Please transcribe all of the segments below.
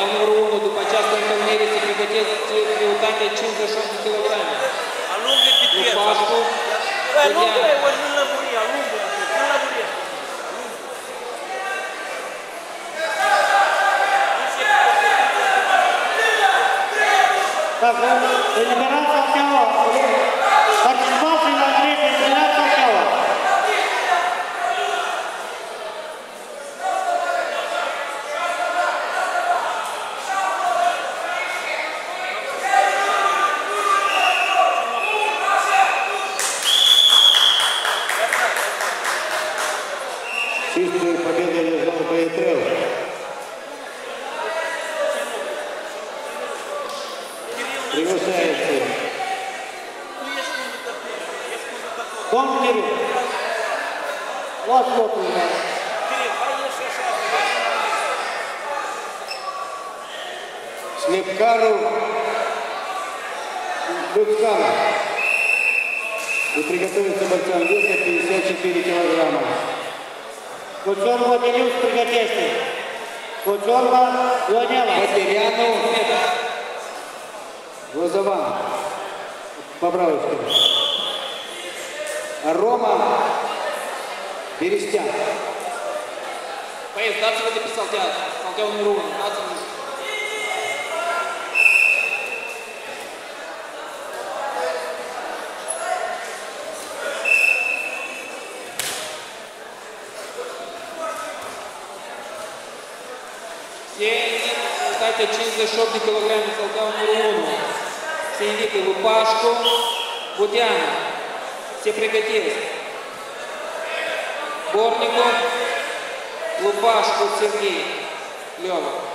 La numărul 1, după această întâlnire, se pregătesc greutate 58 kg. Alungă cât e. Pașul. Alungă, ori nu lămurie, alungă. Nu lămurie. Tá vendo? Ele merece até a hora. 74 килограмма. Кучерба Денис Приготесный. Кучерба Лонела. Потеряну. Глазован. Поправочка. Рома Берестян. Боец, дальше написал тебя. Салтян Мирова, 15 а, greutatea 58 de kg, saltea numărul 1. Se indică Lupașcu, Budeanu. Se pregătesc. Борников, Лупашко Сергей, Лева.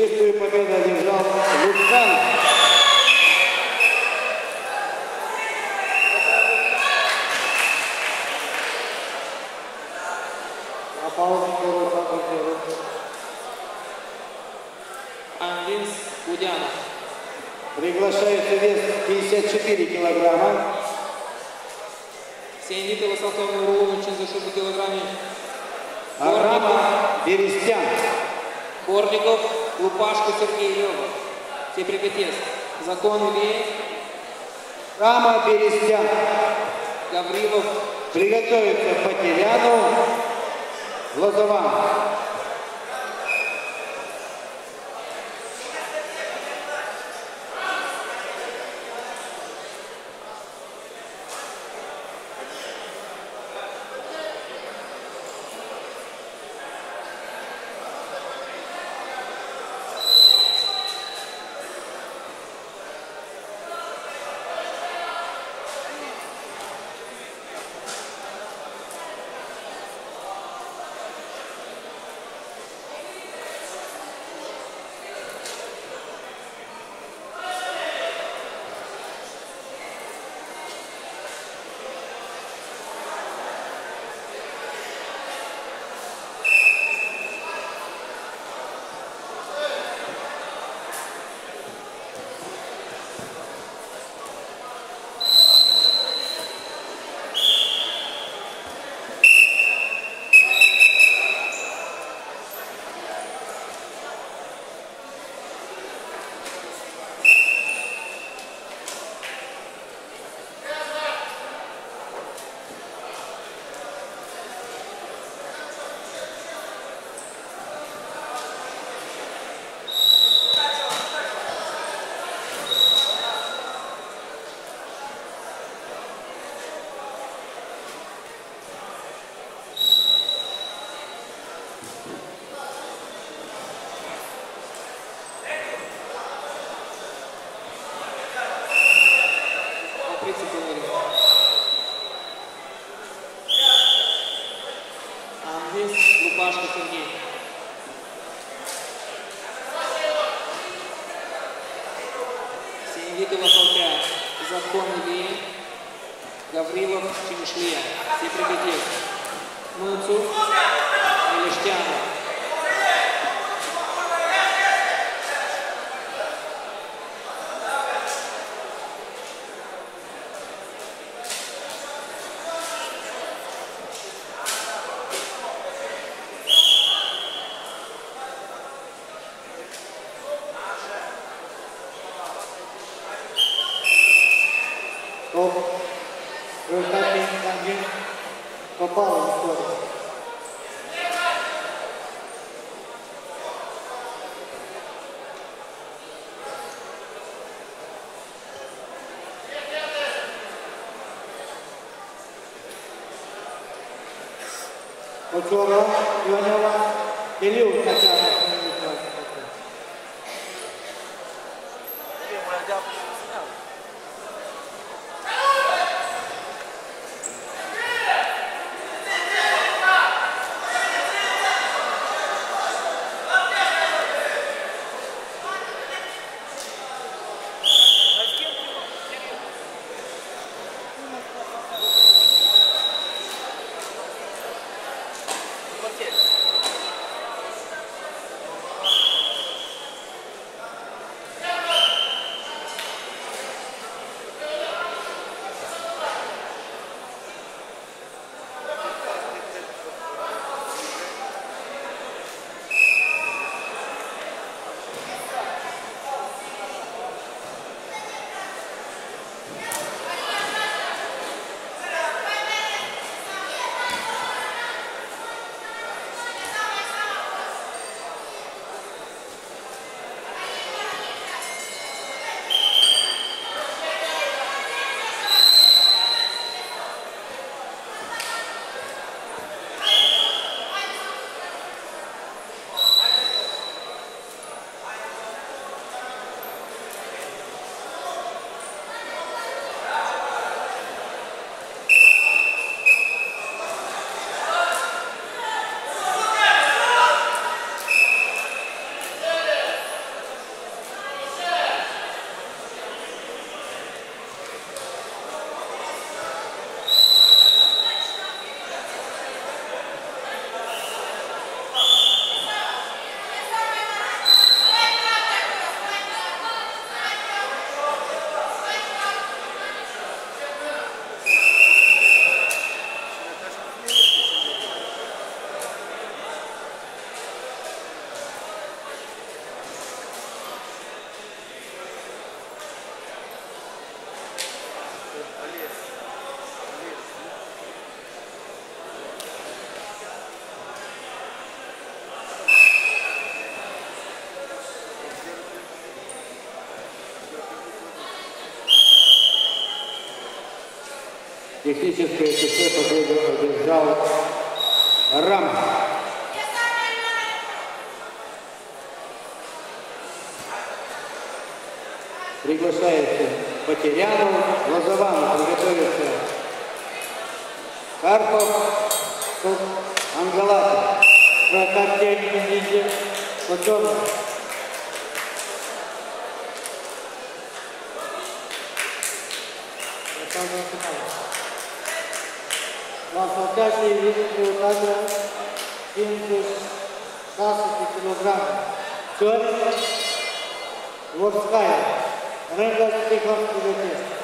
Чистую победу одержал Сергей. Se pregătesc. Закон Ильей, Рама Берестян. Гаврилов, Приготовиться Потеряну. Лозован. Coro, Iono, Техническое СС победу одержал Рам. Приглашается Потерянов, Лозованов, приготовиться. Карпов, Сук, Ангалата. В карте Индии маслака ще излизате от Агра 16 кг. Чур, Ворская, Ренгарските хорски дете.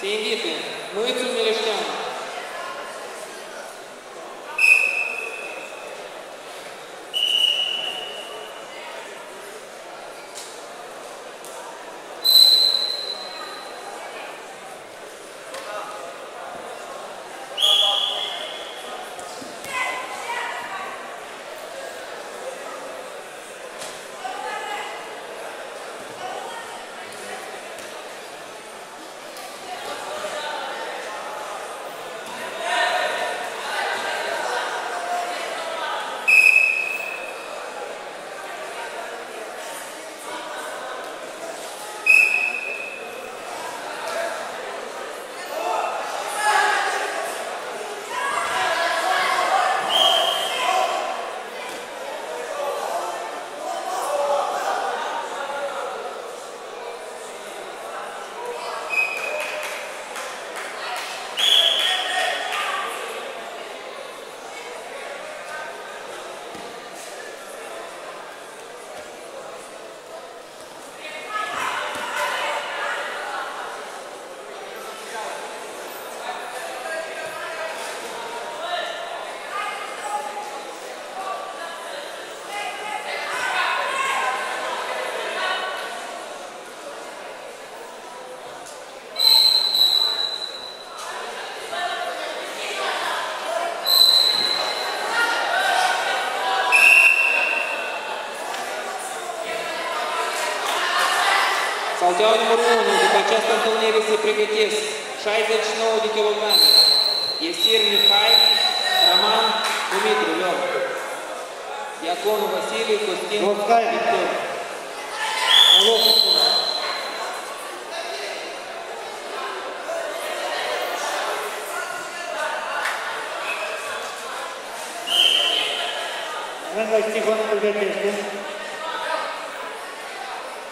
Sim, Seguinte, muitos milestão. Numărul 1 după această întâlnire se pregătesc 69 de kilograme. Iesir Mihai, Roman Dumitru, Leon. Iaconu Vasiliu, Costin Moscai. Victor. Молодцы. Venga, Tihon Ulvetescu.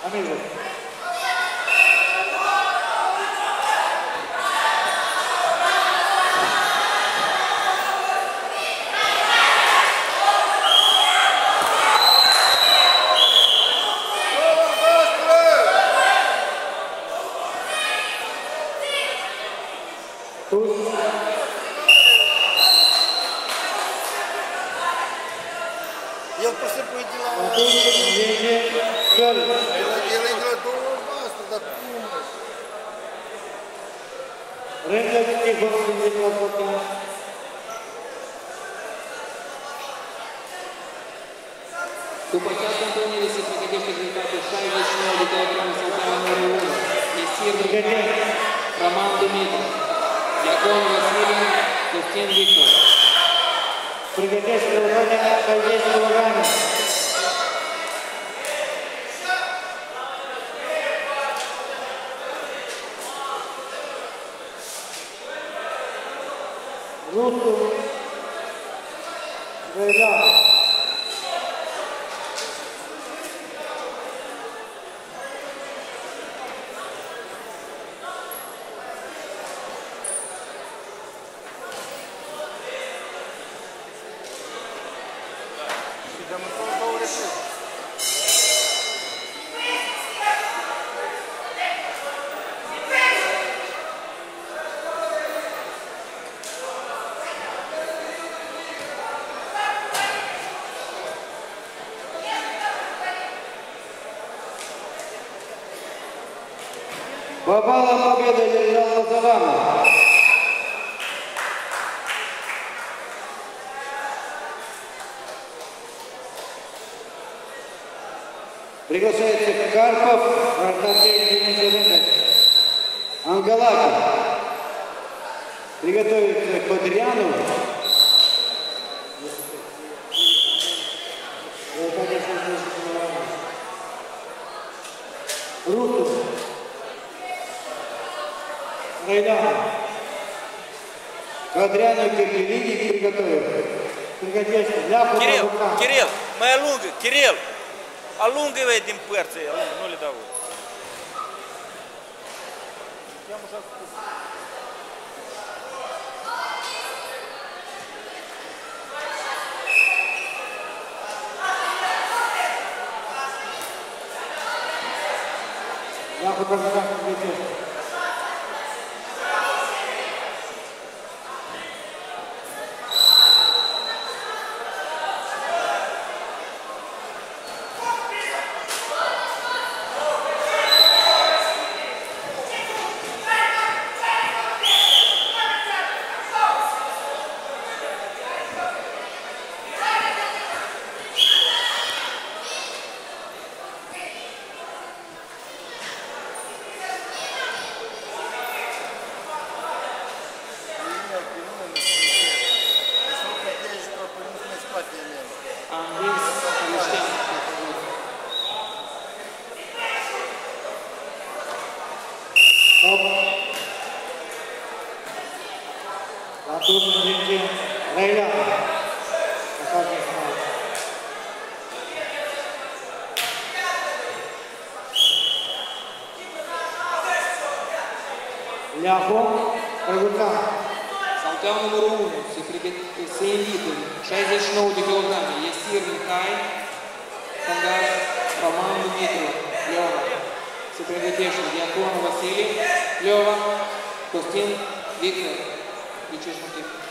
Amigos. Costin Victor. Приготовь приложение 60 килограммов. Русу Кирилл, Кирилл, мы алунга, Кирилл, алунгивай дим перцы, алунга, ну ледовой. Я мужа Я потом так не Пригодешин, Якон Василий, Лева, Кустин, Виктор. Включишь мотив.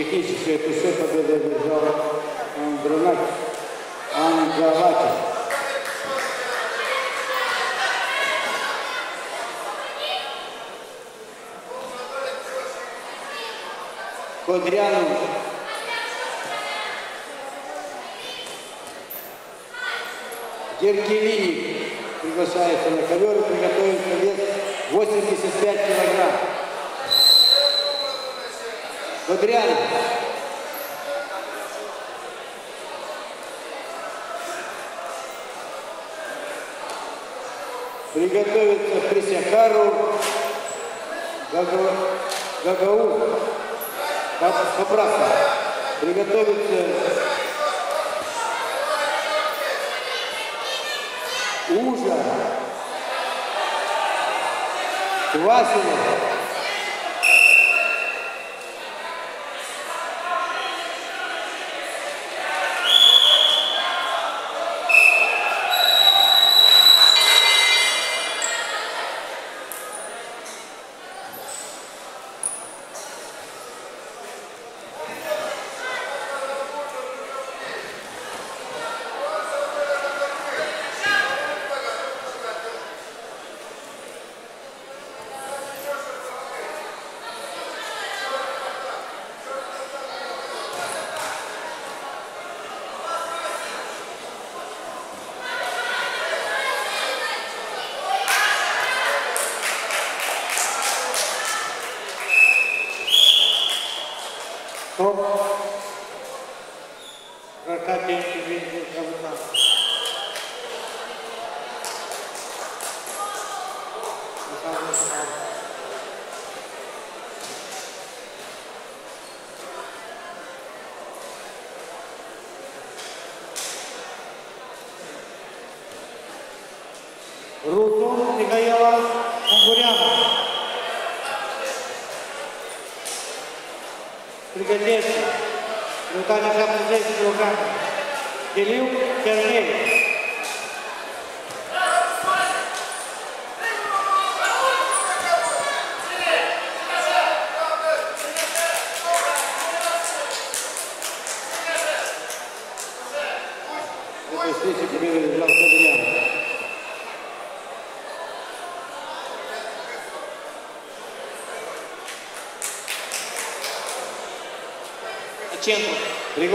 Техническое ТС победа одержал Андронакис. Ангавакис. Кодрянов. Геркелини приглашается на ковер и приготовится вес 85 килограмм. Кодрянов. Приготовиться Присякару Гага- Гагау. Капрака. Приготовиться. Ужа Квасина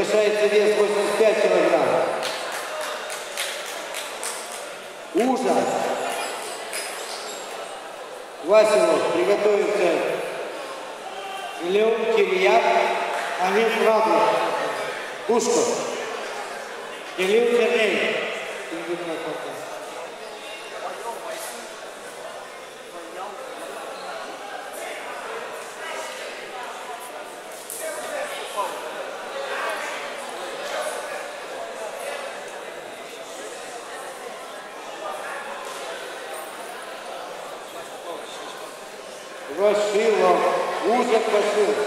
Приглашается вес 85 килограмм. Ужас. Василов приготовится Леон Кирьяк. Амин Раду. Пушков. Делил Сергей. Brasil.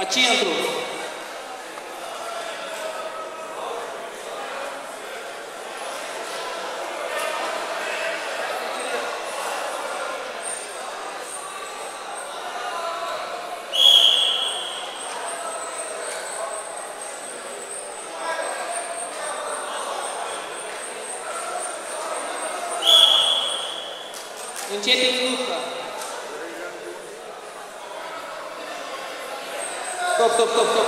Matinha entrou. stop, stop, stop.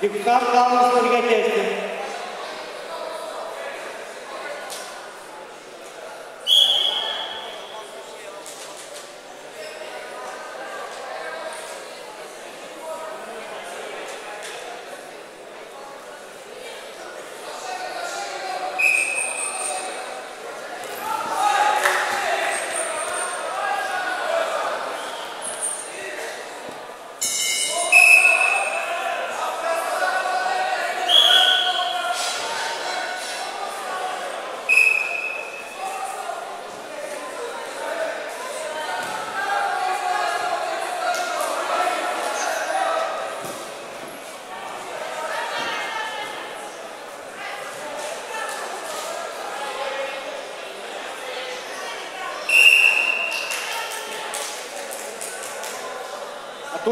Депутат Галус, приготовься.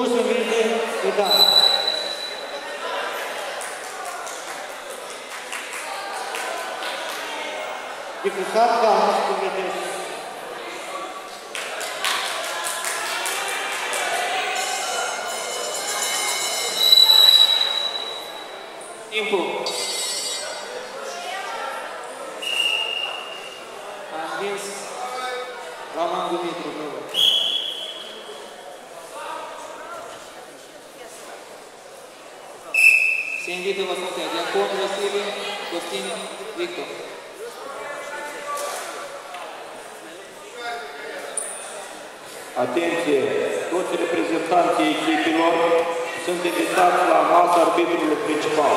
Roosevelt. Se invită la stația Diacon Vasile, Costin Victor. Atenție! Toți reprezentanții echipelor sunt invitați la masa arbitrului principal.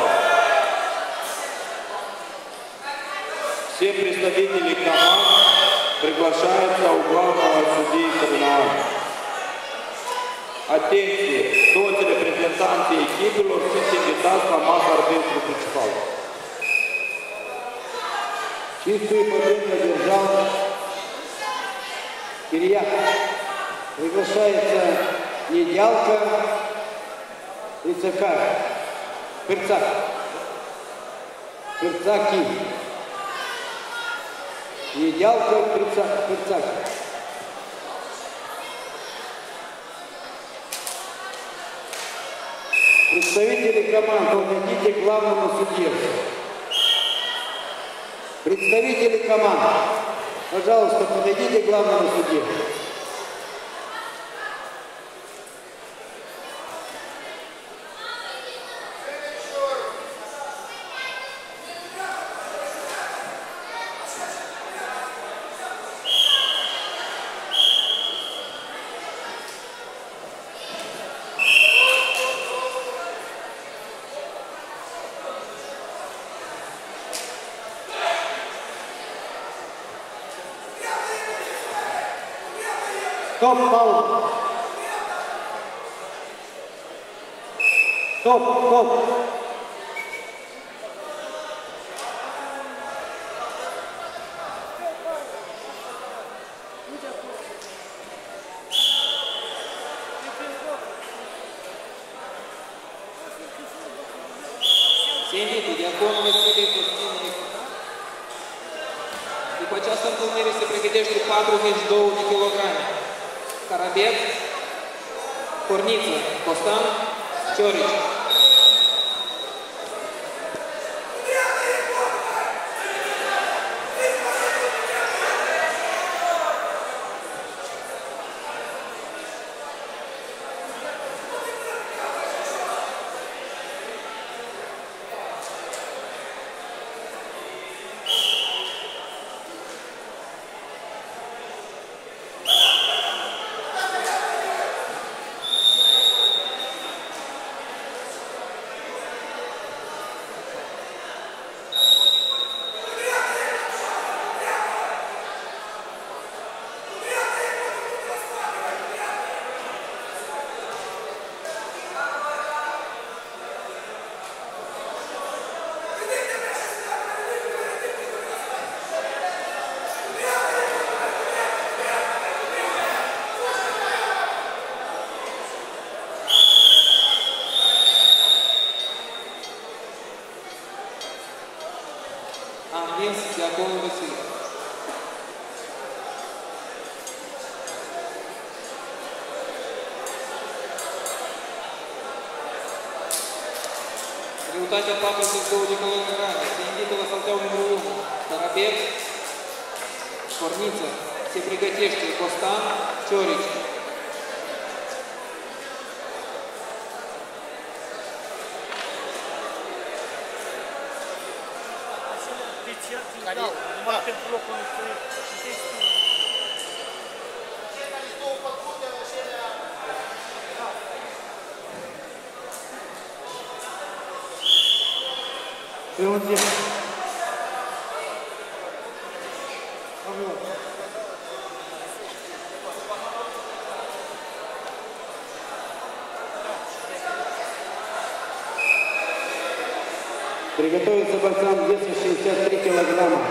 Все представители команд приглашаются у главного судьи кардинала. Atenție! Toți reprezentanții echipelor sunt invitați la masa arbitrului principal. Чистую победу одержал Илья. Приглашается Недялка и Цакар. Перцак. Перцаки. Недялка, Перцак. Перцак. Представители команд, подойдите к главному судье. Представители команд, пожалуйста, подойдите к главному судье. Stop foul. Stop, stop. 63 килограмма.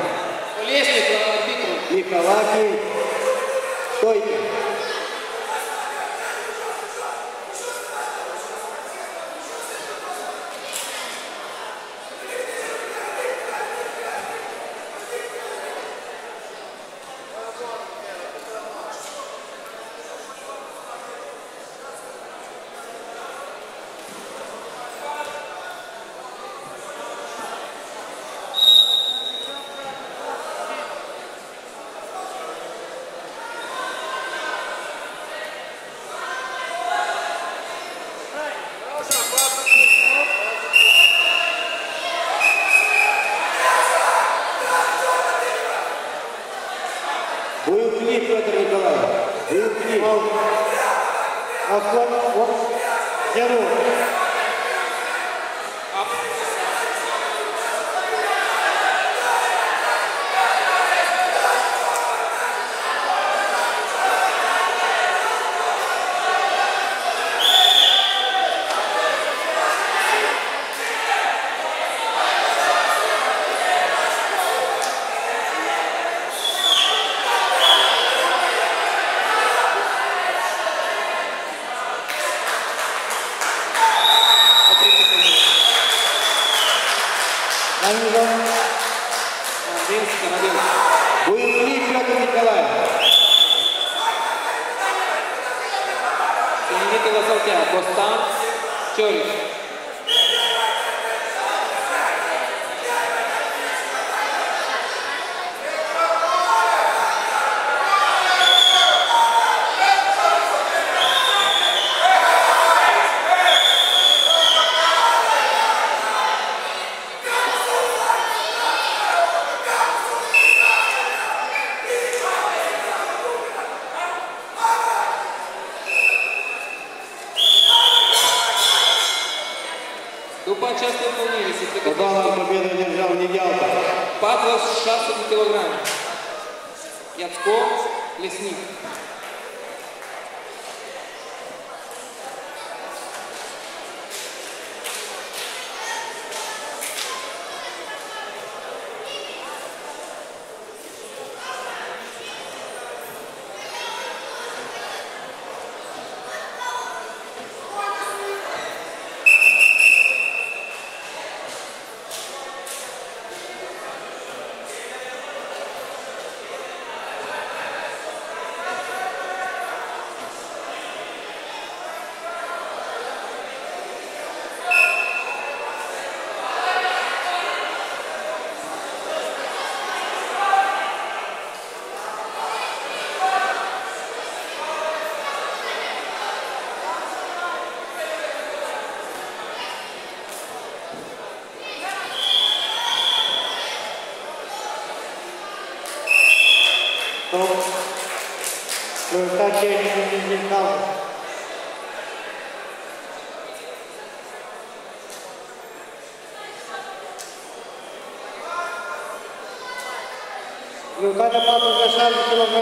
Giocata 4 3 kg.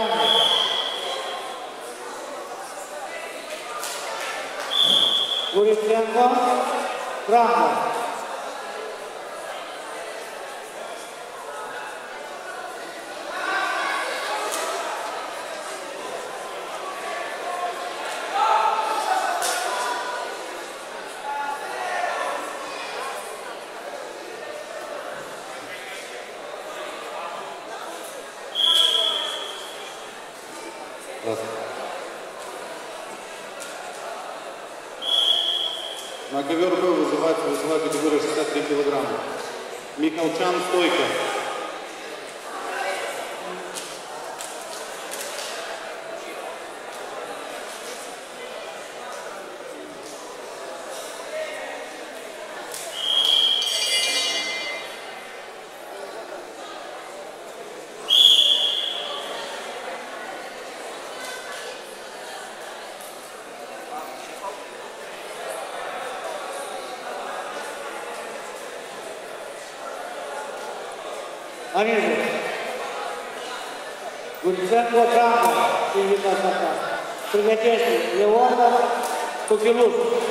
Pure in fianco. Bravo. Anísio. Vou dizer que é o acaba, se ele está a sacar. Permitente, eu ando, porque luto.